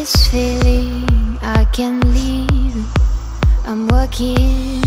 this feeling I can't leave. I'm working.